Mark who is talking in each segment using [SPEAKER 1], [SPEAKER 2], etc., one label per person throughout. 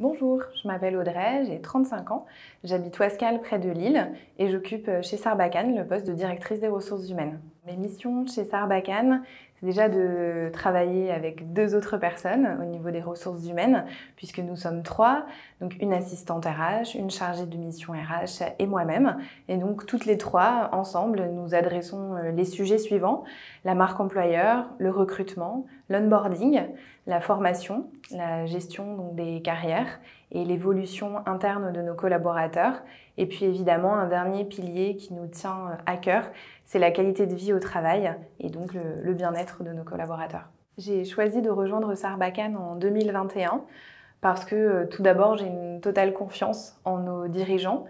[SPEAKER 1] Bonjour, je m'appelle Audrey, j'ai 35 ans, j'habite Ouascal près de Lille et j'occupe euh, chez Sarbacane le poste de directrice des ressources humaines. Mes missions chez Sarbacane, c'est déjà de travailler avec deux autres personnes au niveau des ressources humaines, puisque nous sommes trois, donc une assistante RH, une chargée de mission RH et moi-même. Et donc toutes les trois, ensemble, nous adressons euh, les sujets suivants, la marque employeur, le recrutement, l'onboarding, la formation, la gestion des carrières et l'évolution interne de nos collaborateurs. Et puis évidemment, un dernier pilier qui nous tient à cœur, c'est la qualité de vie au travail et donc le, bien-être de nos collaborateurs. J'ai choisi de rejoindre Sarbacane en 2021 parce que euh, tout d'abord, j'ai une totale confiance en nos dirigeants.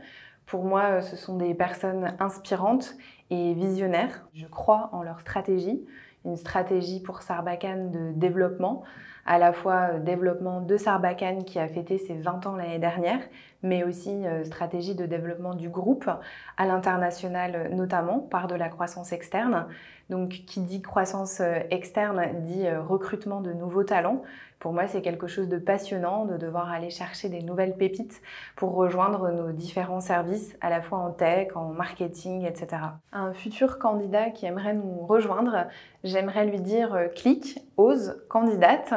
[SPEAKER 1] Pour moi, euh, ce sont des personnes inspirantes et visionnaires. Je crois en leur stratégie une stratégie pour Sarbacane de développement, à la fois euh, développement de Sarbacane qui a fêté ses 20 ans l'année dernière, mais aussi euh, stratégie de développement du groupe à l'international euh, notamment par de la croissance externe. Donc qui dit croissance externe dit recrutement de nouveaux talents. Pour moi, c'est quelque chose de passionnant de devoir aller chercher des nouvelles pépites pour rejoindre nos différents services, à la fois en tech, en marketing, etc. Un futur candidat qui aimerait nous rejoindre, j'aimerais lui dire clique, ose, candidate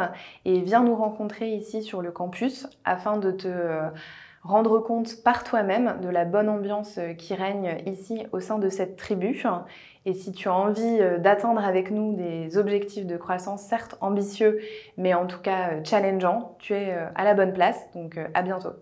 [SPEAKER 1] et viens nous rencontrer ici sur le campus afin de te euh, rendre compte par toi-même de la bonne ambiance euh, qui règne ici au sein de cette tribu. Et si tu as envie d'atteindre avec nous des objectifs de croissance, certes ambitieux, mais en tout cas challengeants, tu es à la bonne place. Donc à bientôt.